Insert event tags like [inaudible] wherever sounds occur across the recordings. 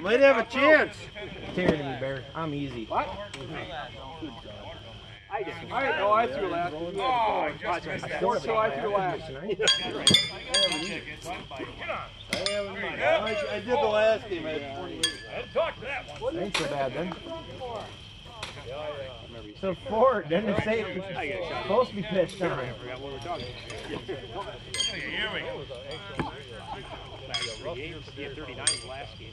Might have a chance. Tearing me, Bear. I'm easy. What? I did. I, no, I threw last. Oh, oh I just missed that. So I threw last. I, I did the last game. I had 28. Ain't so bad then. So four, didn't it say it was supposed to be pitched on? I forgot what we're talking about. He had 39 last game.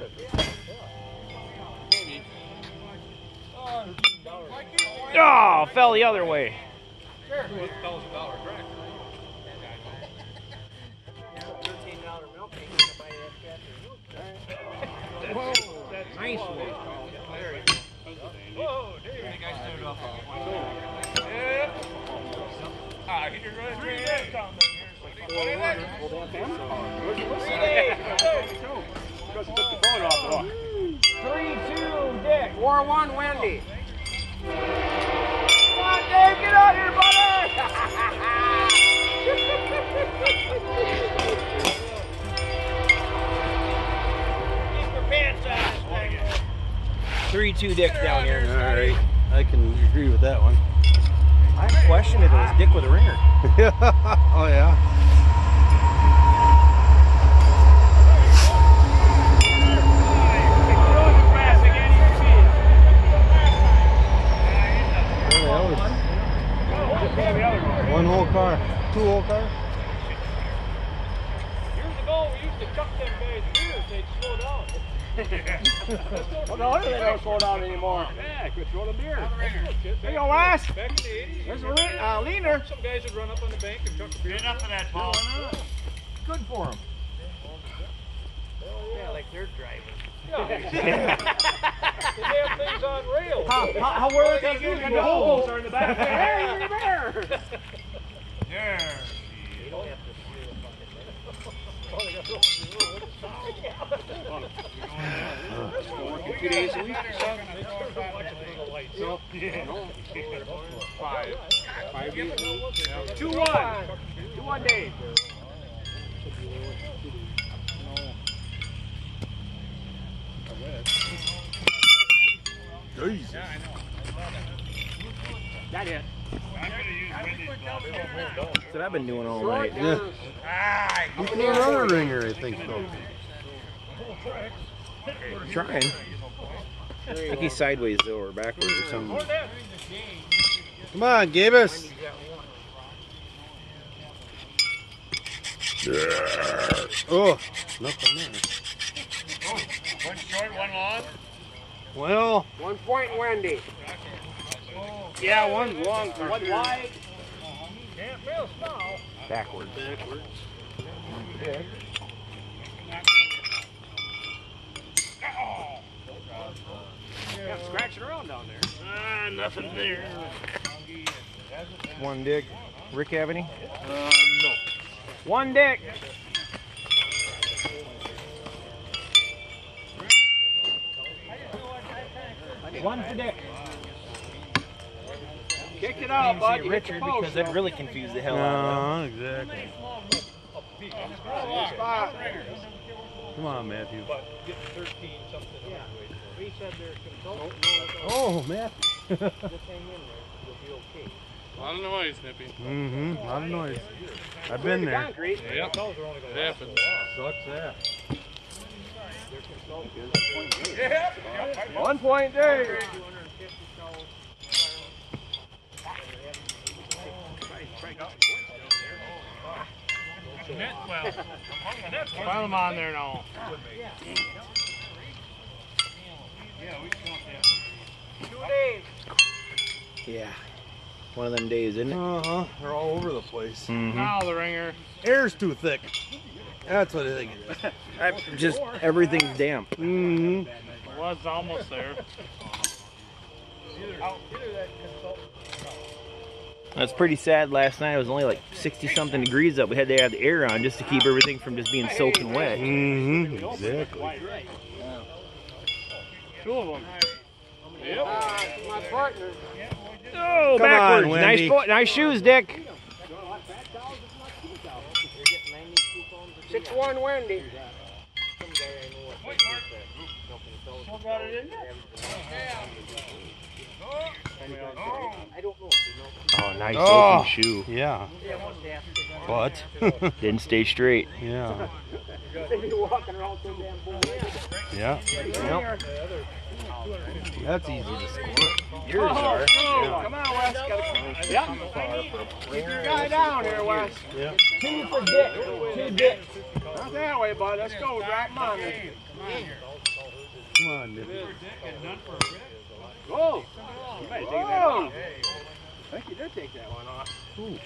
Oh, fell the other way. Nice one. I hear a train coming. Hold that pen. Where's the whistle? Because he took the phone off the. Three, two, Dick. Four one Wendy. Come on, Dave, get out here, Three, two, Dick down here. All right. I can agree with that one. I questioned if it was Dick with a ringer. [laughs] oh, yeah. Car. Two whole cars. Years ago, we used to chuck them guys beers. They'd slow down. [laughs] Well, no wonder they don't slow down anymore. Yeah, quit throwing a beer. There you go, Wes. Back in the 80s. There's a le- uh, leaner. Some guys would run up on the bank and chuck a beer. Enough of that, Paul. Good for him. Yeah, like they're driving. [laughs] [laughs] They have things on rails. How, how, how were they And the holes are in the back. Hey, you're there. There. Working two days a week or something. No. Five. Five days. Two one. Two one days. Jesus. That it. That's what I've been doing all night. Yeah. Ah, You can run a ringer, I think so. Trying. I think he's sideways though, or backwards or something. Come on, Gabus. Oh, nothing there. Oh, one short, one long. Well, One point, Wendy. Yeah, one long. One wide. Can't miss now. Backwards. Yeah, scratching around down there. Ah, nothing there. One Dick. Rick have any? uh, no. One Dick. One for Dick. Kick it I out, didn't bud. say You hit the Richard post, because that though. really confused the hell out of No, exactly. Come on, Matthew. But get 13 something. He said there's consultant. Oh, Matt. Just hang in there. You'll be okay. A lot of noise, Nippy. mm-hmm. A lot of noise. I've been there. Concrete. Yep. Those are only going It happens. Sucks that. One point Dave. Net, well, among the nets. Pile them on there now. Yeah, we just want that. Two days. Yeah. One of them days, isn't it? Uh-huh. They're all over the place. Mm-hmm. Now the ringer. Air's too thick. That's what I think it is. Just everything's damp. Mm-hmm. Was almost there. That's pretty sad. Last night it was only like 60 something degrees up. We had to have the air on just to keep everything from just being soaking wet. Mm-hmm. Exactly. Two of them. Yep. Uh, my partner. Oh, Come backwards. on, nice, Wendy. fo- nice shoes, Dick. Six one Wendy. Still got it in there? Oh, nice Oh. open shoe. Yeah. But [laughs] Didn't stay straight. yeah. [laughs] Yeah. Yep. That's easy to score. Yours oh, are. Yeah. Come on, Wes. Yep. Keep your guy down here, Wes. Yep. Two for Dick. Two Dick. Not that way, bud. Let's go. Drop him on there. Come on, Dick. Whoa! You might take that off. I think you did take that one off. Ooh.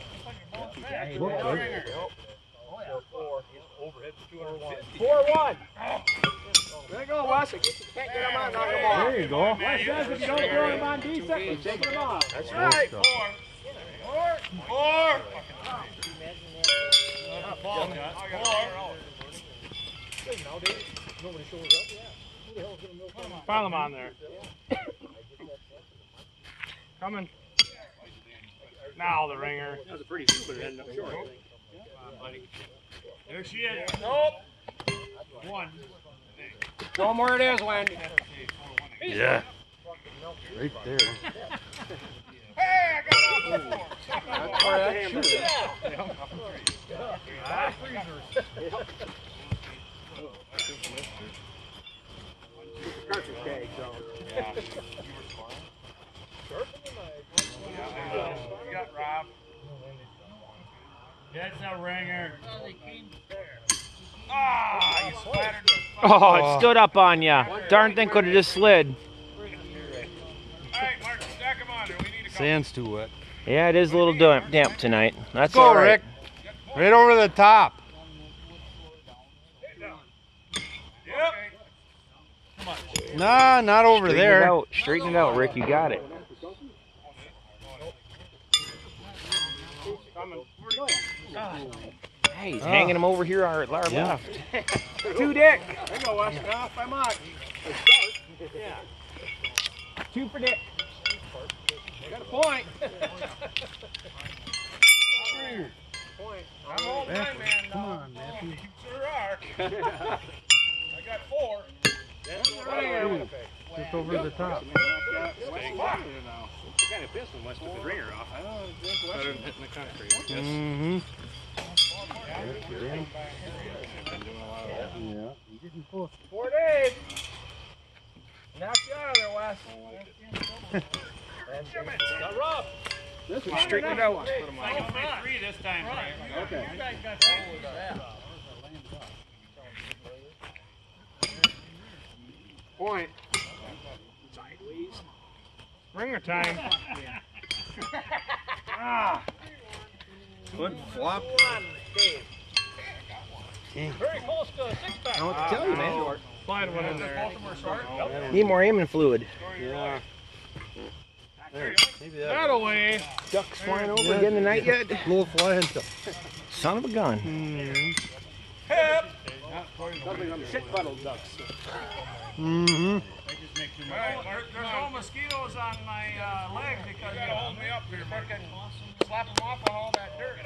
That's like your ball. Four. Overhead 201. 4-1. There you go, Wes. Get the cat down on, knock him off. There you go. Wes does if you don't throw him on D section, shake him off. That's right. Four. Four. Four. Four. Nobody shows up, yeah. Who the hell's on there. Coming. Now the ringer. That was a pretty stupid end up short. There she is. Nope. One. Show 'em where it is, Wendy. Yeah. Right there. Hey, I got off four. That's where that shoe is. You got Rob. That's a ringer. Ah, you splattered the Oh, oh, it stood up on ya. Darn thing could have just slid. All right, Mark, stack them on there. We need a couple. Sand's too wet. Yeah, it is a little damp, damp tonight. That's Go, all right. Rick. Right over the top. Yep. Nah, not over Straighten it there. out. Straighten it out, Rick. You got it. Hey, he's Ah. hanging him over here our, our Yeah. left. [laughs] Two dick. There you go, Wes. Off by Mark. Two for Dick. Got a point. I'm all time, man. Come on, Nippy. You sure are. [laughs] I got four. Just over the top. kind of pissed when Wes took his ringer off. I don't think Wes hitting the concrete. Mm-hmm. Yeah. You didn't. Four days. Knock you out of there, Wes. Got rough. Straighten it out. I can make three this time. Okay. You guys got four. Point. Sideways. Ringer time. ah. Good flop. Very close to a six pack. I don't know what to tell you, man. Slide one in there. Need more aiming fluid. Yeah. There. Maybe that. That away. Ducks flying over again tonight yet? Little flying stuff. Son of a gun. Something on the shit funnel ducks. Mm-hmm. Well, there, there's no mosquitoes on my uh, leg because you gotta hold me up here. Fucking slap them off on all that dirt.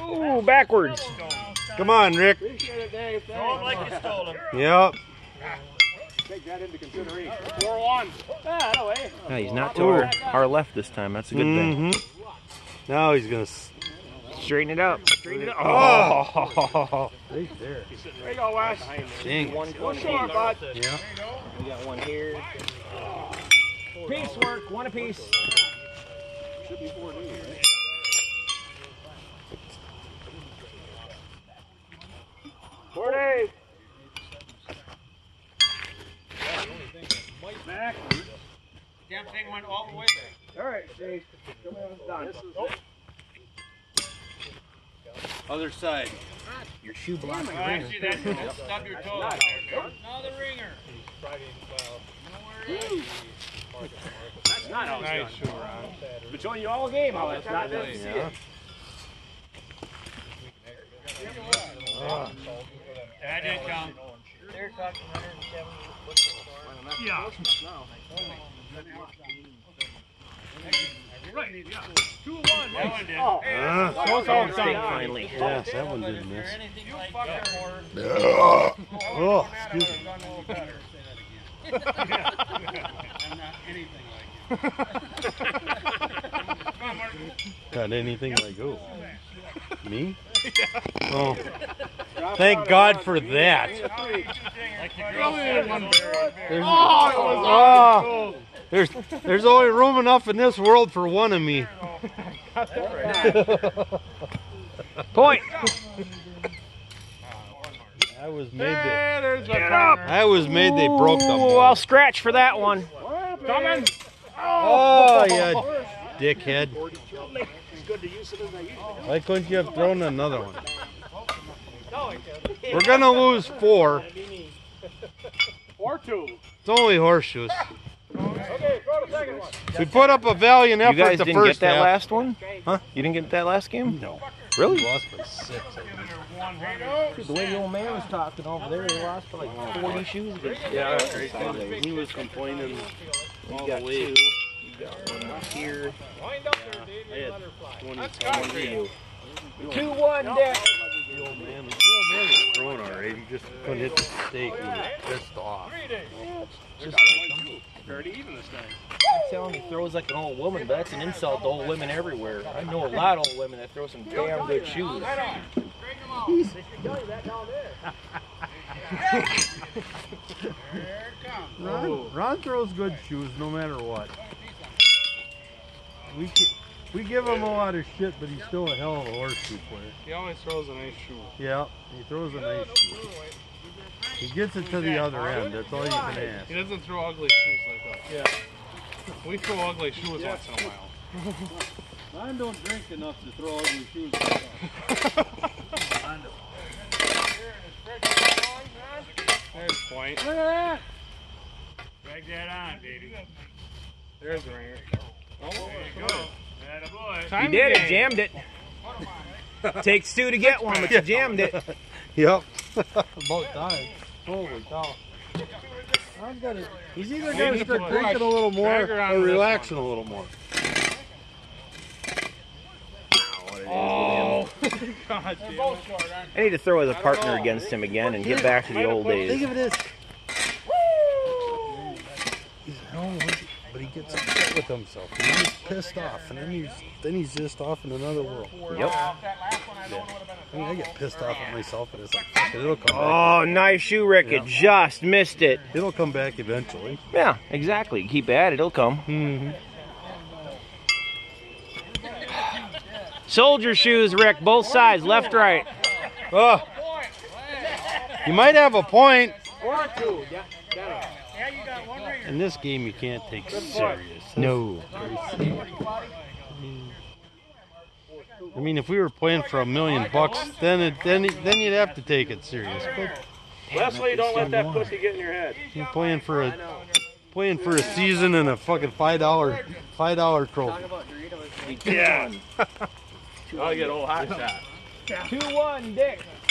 Ooh, backwards. Come on, Rick. Appreciate it, Dave. Throw them like you stole them. Yep. Take that into consideration. Four one. Ah, that away. No, he's not to our, our left this time. That's a good thing. Mm-hmm. Now he's gonna. s- Straighten it up. Straighten it up. Oh. Right there. There you go, Wes. Dang. One Go short, bud. Yeah. We got one here. Piecework, one apiece. Should be four days, right? Four days. Back. Damn thing went all the way back. All right, Dave. Come on, done. Other side. Your shoe block. Oh, I see that. Stub your toe. out there. Now ringer. You know where? That's not how it's Nice done. Been showing you all game how that's not done. Yeah. Uh, That did count. They're talking 170 Yeah. Two one. That one did. Oh. Uh, finally. yes, that one didn't miss. anything like that. Oh, excuse me. Got anything like oh me? Oh, thank God for that. There's, oh, there's there's only room enough in this world for one of me. [laughs] Point. I was made. That, Hey, there's the Get up. I was made. They broke the Ooh. I'll scratch for that one. Coming. Oh, oh yeah, dickhead. As good to use it as I usually do. Why couldn't you have thrown another one? We're gonna lose four. Or two. It's only horseshoes. Okay, throw the second one. We put up a valiant effort. You effort guys the didn't get first that half. last one? Huh? You didn't get that last game? No. Really? We lost by six. The way the old man was talking over there, they lost by like 40 shoes Yeah. He was complaining all the way. One here. Wind up there, her fly. One for. Two one Dick. The old man, the was throwing alright. He just couldn't hit the stake. He was pissed off. Three days. Just Fairly even this time. I'm telling you, he throws like an old woman, but that's an insult to old women everywhere. I know a lot of old women that throw some damn good shoes. Ron, Ron throws good shoes no matter what. We we give him a lot of shit, but he's still a hell of a horseshoe player. He always throws a nice shoe. Yeah, he throws a nice shoe. He gets it to the other end. That's all you can ask. He doesn't throw ugly shoes like us. Yeah. We throw ugly shoes once in a while. [laughs] Ron don't drink enough to throw ugly shoes. There's point. Look [laughs] Drag that on, baby. There's the ringer. There you go. That a did it, jammed it. [laughs] Takes two to get one, but you jammed it. [laughs] Yep. [laughs] Both time. Holy cow. I'm gonna, he's either Maybe gonna start drinking a little more Drag her on or relaxing a little more. Oh, God damn it. I need to throw as a partner against him again and get back to the old days. Think of this. He's no, but he gets upset with himself. And he's pissed off, and then he's then he's just off in another world. Yep. I mean, I get pissed off at myself, and it's like, fuck it, it'll come back. Oh, nice shoe, Rick. It just missed it. It'll come back eventually. Yeah, exactly. Keep at it, it'll come. Mm-hmm. Soldier shoes, Rick. Both sides, left, right. Oh, you might have a point. Or two. Yeah, Yeah, you got one. In this game, you can't take serious. No. I mean, if we were playing for a million bucks, then it, then it, then you'd have to take it serious. But Leslie, don't let that pussy get in your head. you're playing for a playing for a season and a fucking five dollar five dollar trophy. Yeah. [laughs] I'll get old hot shot. Two one, Dick.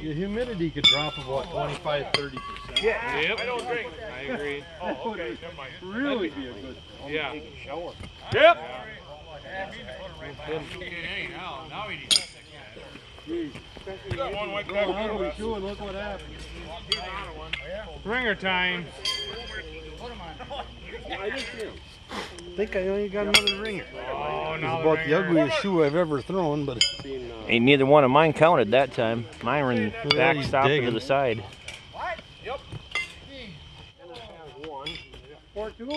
The humidity could drop about 25, 30 percent. Yep. I don't drink. I agree. [laughs] Oh, okay, never mind. Really be a good. Yeah. Yep. Hey, now, now he needs to one white Well, cover. how do we do? Look what happened. Ringer time. I think I only got another ringer. Oh, It's now about the ugliest shoe I've ever thrown, but Ain't neither one of mine counted that time. Mine were in the Yeah, back he's stop into digging. the side. Four Hey,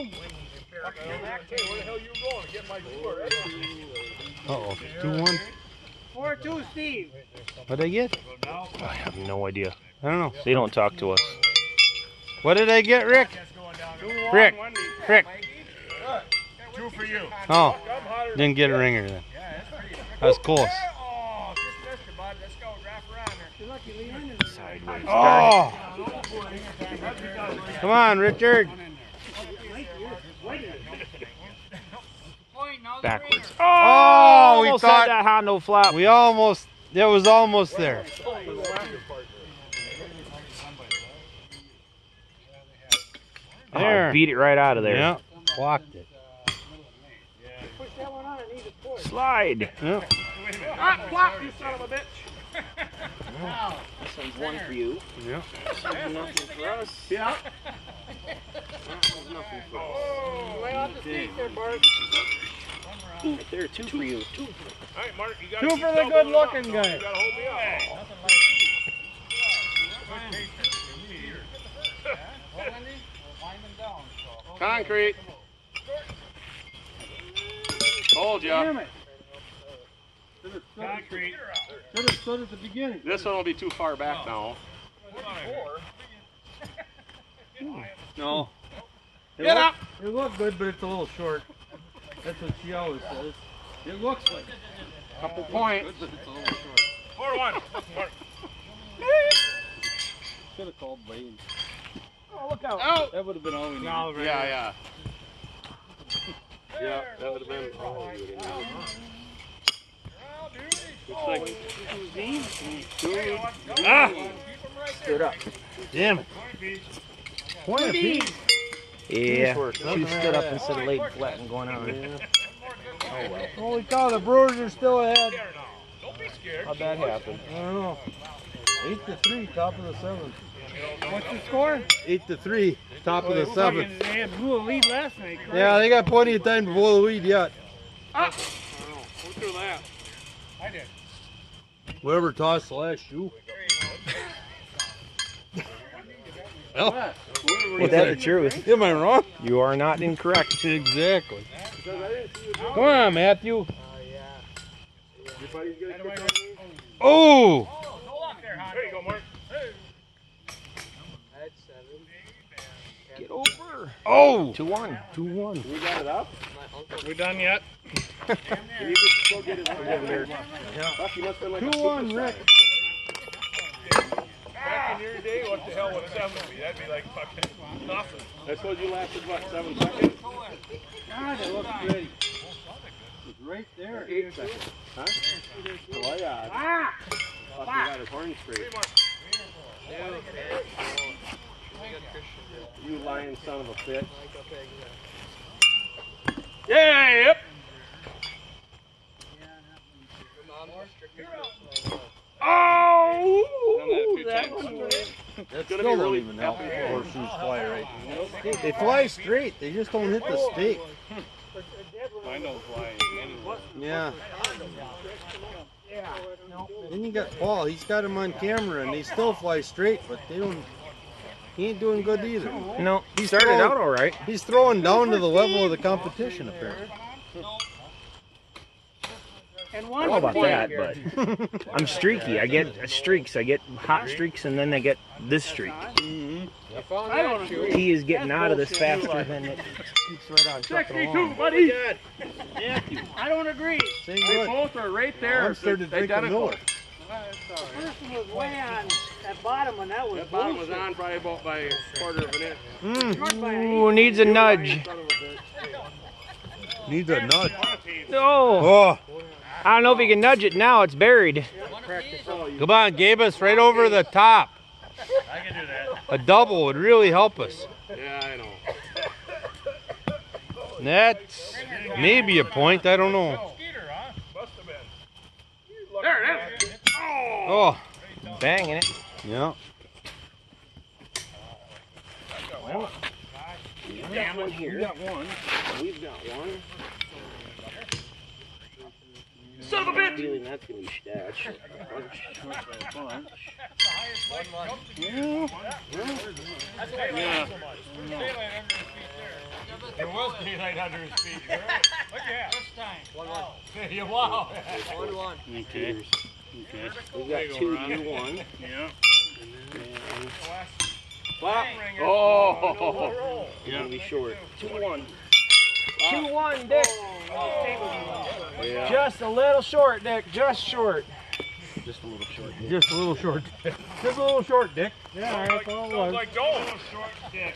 where the hell you going to get my score? Uh oh. Two one. Four two, Steve. What'd I get? I have no idea. I don't know. They don't talk to us. What did I get, Rick? Rick. Rick. Two for you. Oh, didn't get a ringer then. That was close. Oh, just missed it, bud. Let's go. Wrap around there. Sideways. Oh! Come on, Richard. Point, now the Backwards. ringer. Oh, we almost thought- had that Hondo flap. We almost, it was almost there. Oh, There. beat it right out of there. Yeah, blocked it. Push that one on and need a push. Slide. Yeah. Ah, flop, you son of a bitch. This one's one for you. Yeah. Nothing for us. Yeah. Nothing for us. Oh, Lay off the seat there, Bart. Right there, two for you. Two. All right, Mark, you got Two for the good-looking guy. You gotta hold me up. Concrete. Told ya. Damn it. Concrete. Should have stood at the beginning. This one will be too far back now. No. Get up. It looked good, but it's a little short. That's what she always says. It looks like Couple points. but it's a little short. Four one. Should have called Lane. Oh, look out. Out. That would have been all we needed. Yeah, yeah. [laughs] Yeah, that would have been all we would have needed. Looks like two. Ah! Stood up. Damn it. Point a piece. Yeah. Nothing She stood up instead of laid flat and going on. Holy cow, the Brewers are still ahead. Don't be scared. How'd that happen? I don't know. Eight to three, top of the seventh. What's the score? Eight to three, top of the seventh. They had blew a lead last night. correct? Yeah, they got plenty of time to blow the lead yet. Ah! Who threw that? Whoever tossed the last shoe. [laughs] Well, Is that the truth? am I wrong? You are not incorrect. Exactly. Come on, Matthew. Oh! There you go, Mark. Get over. Oh! Two one. Two one. We got it up. We done yet? And you can still get it together. Buck, you must have like Two one, superstar. Rick. Back in your day, what the hell would seven be? That'd be like fucking nothing. I suppose you lasted, what, seven seconds? God, it looks great. It's right there. Eight seconds. Huh? Oh, yeah. Ah! Buck, you got his horn straight. You lying son of a bitch. Yeah, yep. Oh! That That's Gonna still be really don't even help happy. horseshoes fly right. They fly straight. They just don't hit the stake. I know flying anyway. Yeah. Then you got Paul. He's got him on camera, and they still fly straight, but they don't. He ain't doing good either. No, he started throwing- out all right. He's throwing down to the level of the competition, apparently. And I don't know about that, but I'm streaky. I get streaks. I get hot streaks, and then I get this streak. I don't agree. He is getting out of this faster than it keeps right on trucking 62, along. buddy. I don't agree. Same They good. both are right there. I'm started drinking Identical. Miller. Person was way on that bottom one. That was That bottom was bullshit. on probably about by a quarter of an inch. Mm, Short by an Ooh, needs a nudge. Son of a bitch. needs a nudge. No, Oh, I don't know if he can nudge it now. It's buried. come on, Gabus, right over the top. I can do that. A double would really help us. Yeah, I know. That's maybe a point. I don't know. Skeeter, huh? Must have been. There it is. Oh! Banging it. yeah. Damn it. Here. got one. We've got one. Son of a bitch! Feeling that's gonna be stashed. Yeah. [laughs] There was daylight under his feet. [laughs] Look at this time. One one. Yeah, wow. One one. Okay. Okay. We got two, you one. [laughs] Yeah. And Flop. Oh. You're gonna be short. Two one. Two one, Dick. Yeah. Just a little short, Dick. Just short. Just a little short. Just a little short. Just a little short, Dick. Yeah, that's all it was. Like Joel. Short dick.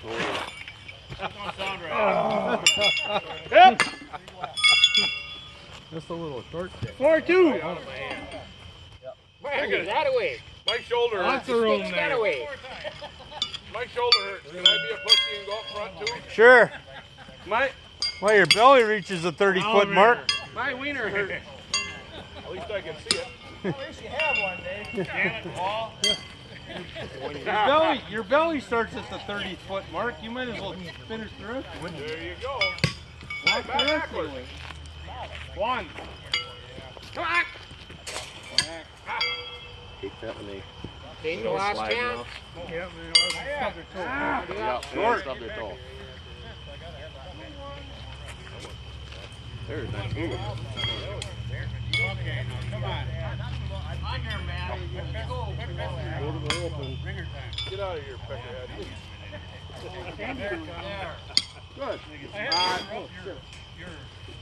That don't sound right. Just a little short, Dick. Four two. Oh man. Yep. That away. My shoulder hurts. Lots of room That there. away. My shoulder hurts. Can I be a pussy and go up front too? Sure. My Well, your belly reaches the 30 foot mark. my wiener hurt. [laughs] At least I can see it. At least you have one, Dave. [laughs] Damn it, Paul. Your belly, your belly starts at the 30 foot mark. You might as well finish the rest. There you go. Walk the rest of the way. One. Hate that when they Take the last slide chance. now. Yeah. Ah. Yeah, short. Stub their toe. There's that. Ooh. Come on. On here, man. Go. Go to the open. Get out of here, peckerhead. Good.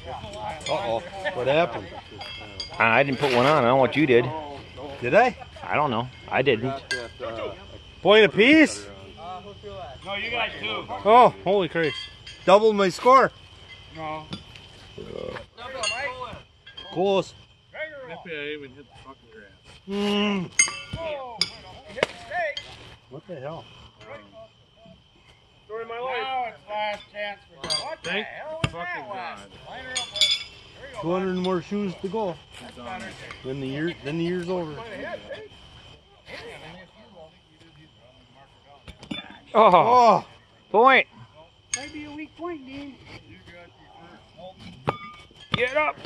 Uh oh. What happened? I didn't put one on. I don't know what you did. Did I? I don't know. I didn't. Got that, uh, Point apiece? No, you got two. Oh, holy Christ. Doubled my score. No. Close. Maybe I even hit the fucking grass. Mm. Oh, hit the stake. What the hell? Story of my life. Now it's last chance for God. What the hell was fucking that last? God. Line her up with. There you go. 200 more shoes to go. That's. Then the year, then the year's over. Might have hit? Oh, Oh, point. Might be a weak point, Dean. Get up.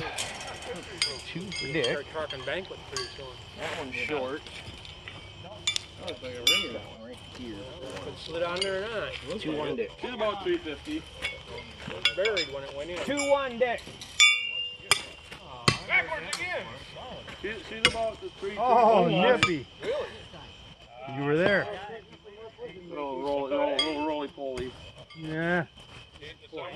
Two for Dick. talking banquet pretty soon. That one's short. Slid on there or not? Two one Dick. She's about 350. Buried when it went in. Two one Dick. Backwards again. She, she's about the 350. oh, nippy. You were there. Little roll, little, little roly poly. Yeah. What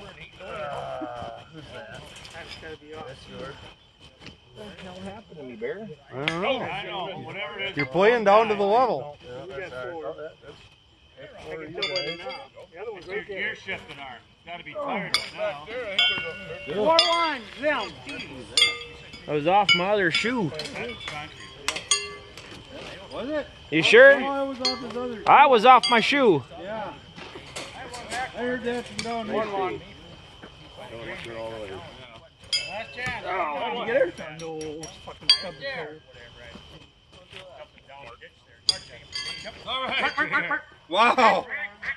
the hell happened to me, Bear? I don't know. I know. Whatever it is. You're playing down to the level. You're, you're shifting arm. Got to be tired right now. Four one. Them. I was off my other shoe. That's country. Was it? You sure? I was off his other. I was off my shoe. Yeah. I heard that from down there. One one. Last chance. Oh, you get her? No, it's fucking stubborn toe. All right. Wow.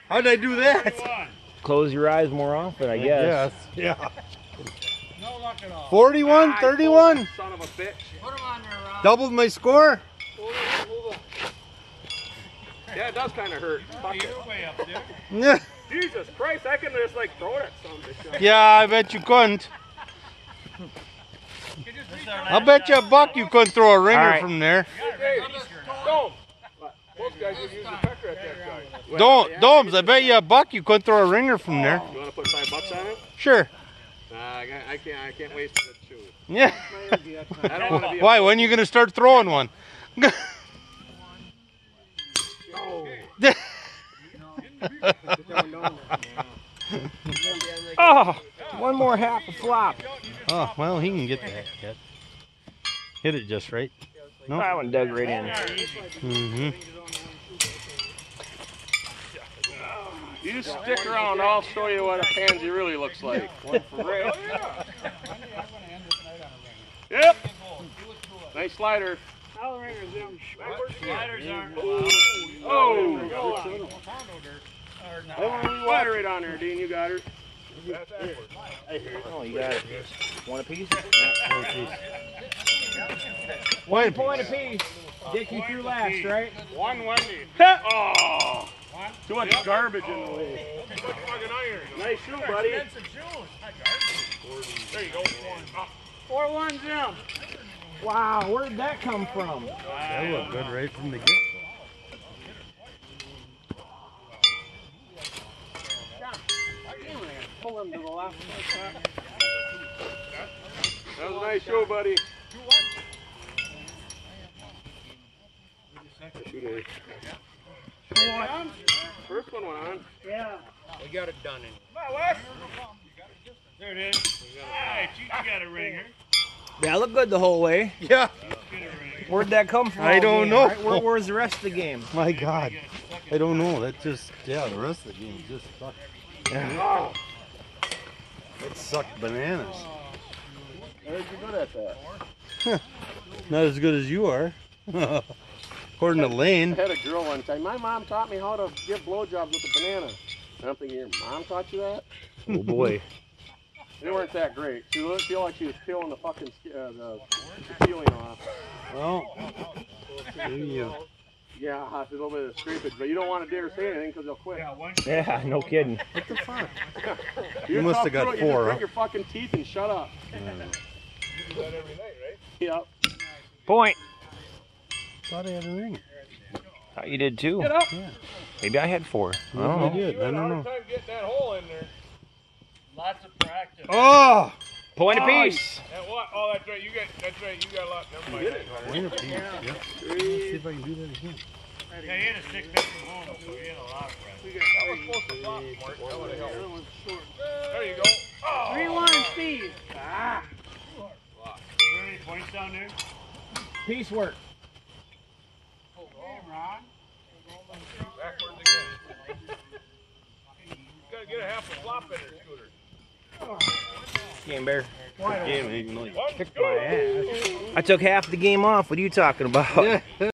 How'd I do that? Close your eyes more often, I guess. Yes. Yeah. No luck at all. 41, ah, 31. Son of a bitch. Put him on there, Rob. Doubled my score. Yeah, it does kind of hurt. Fuck it. Way up there. Yeah. [laughs] Jesus Christ, I can just like throw that son of a. Yeah, I bet you couldn't. I'll bet you a buck you couldn't throw a ringer All right. from there. Hey, Dome. Most guys would use the pecker at that guy. Don't, Domes, I bet you a buck you couldn't throw a ringer from there. You want to put five bucks on it? Sure. Nah, I can't. I can't, I can't waste a shoe. Yeah. I don't want to be. A, Why? When are you gonna start throwing one? [laughs] Oh. [laughs] Oh, one more half a flop. oh well, he can get that. Yet. Hit it just right. No. That one dug right in. Mm-hmm. you stick around, I'll show you what a pansy really looks like. One for Rick. Yep. Nice slider. Sliders aren't Oh. oh Slider right on there, Dean. You got her. Oh, you got it. One apiece? One Point apiece. Dick, you threw last, right? one Wendy. [laughs] Oh. Too much garbage in the way. Too much fucking iron. Nice shoe, buddy. That's a June. There you go. Oh, Four ones in. Wow, where did that come from? That looked good right from the get go. Pull him to the left. That was a nice show, buddy. First one went on. Yeah. We got it done in. Come on, Wes. There it is. Hey, you got a ringer. Yeah, I look good the whole way. Yeah. Where'd that come from? I don't game, know. right? Where, where's the rest of the game? My God. I don't know. That just yeah. The rest of the game just sucked. Yeah. It sucked bananas. Where'd you good at that? [laughs] Not as good as you are. [laughs] According to Lane. I Lane. had a girl one time. My mom taught me how to give blowjobs with a banana. And I'm thinking, your mom taught you that? Oh boy. [laughs] They weren't that great. She looked feel like she was peeling the fucking sk- uh, the, the ceiling off. Well, you. Yeah, a little bit of scrapage, but you don't want to dare say anything because they'll quit. Yeah, no kidding. What the fuck? [laughs] You're must tough have got throat, You four, just huh? grit your fucking teeth and shut up. Mm. You do that every night, right? Yep. Point. Thought I had a ring. Thought you did too. Get up. Maybe I had four. I I don't know. did. I don't know. time getting that hole in there. Lots of practice. Oh! Point apiece. And what? Oh, that's right. You got. That's right. You got a lot. Never mind. Winner piece. Yep. Let's see if I can do that again. Yeah, he had a six pick from home, so he had a lot of practice. That was supposed to drop, Mark. That would have helped. There you go. Oh. Three one, Steve. Ah. Is there any points down there? Piecework. Backwards again. [laughs] you gotta get a half a flop in there, Scooter. Game bear. Yeah, man, you Kicked my ass. I took half the game off. What are you talking about?